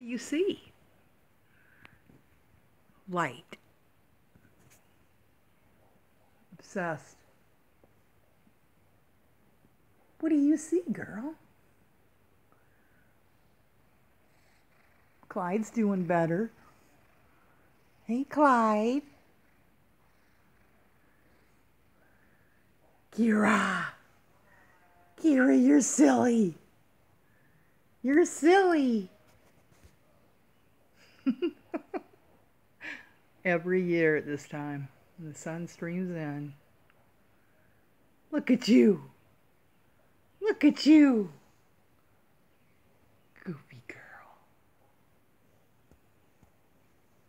you see? Light. Obsessed. What do you see, girl? Clyde's doing better. Hey, Clyde. Kira. Kira, you're silly. You're silly. Every year at this time, the sun streams in. Look at you! Look at you! Goofy